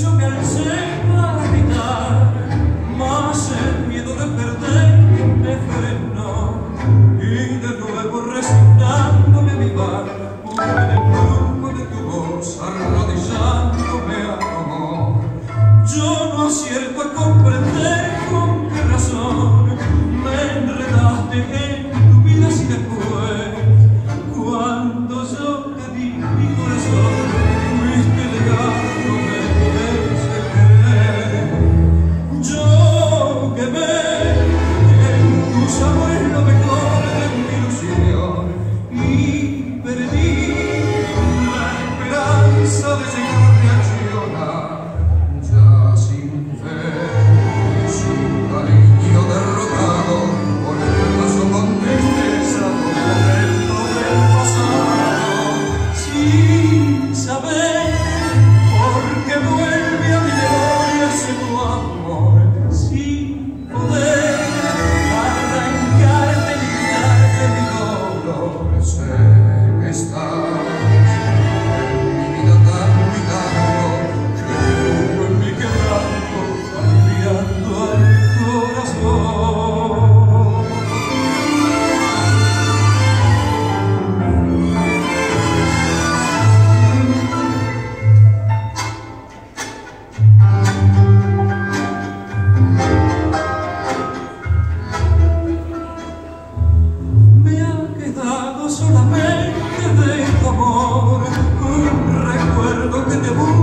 yo me alcé para evitar más el miedo de perder me frenó y de nuevo resignándome a mi bar en el grupo de tu voz arrodillándome a tu amor. Yo no acierto a comprender con qué razón me enredaste en solamente de tu amor, un recuerdo que te busca.